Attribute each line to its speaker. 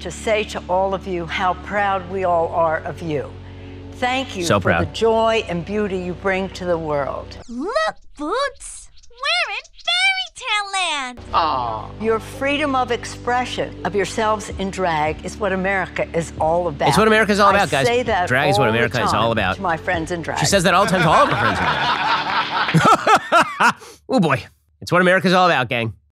Speaker 1: to say to all of you how proud we all are of you. Thank you
Speaker 2: So
Speaker 1: for
Speaker 2: proud.
Speaker 1: the joy and beauty you bring to the world.
Speaker 3: Look, Boots! We're in fairy tale land! Aww.
Speaker 1: Your freedom of expression of yourselves in drag is what America is all about.
Speaker 2: It's what America is
Speaker 1: all
Speaker 2: about, guys.
Speaker 1: Say that
Speaker 2: Drag is what America is all about.
Speaker 1: To my friends in drag.
Speaker 2: She says that all the time to all of her friends. oh boy. It's what America is all about, gang.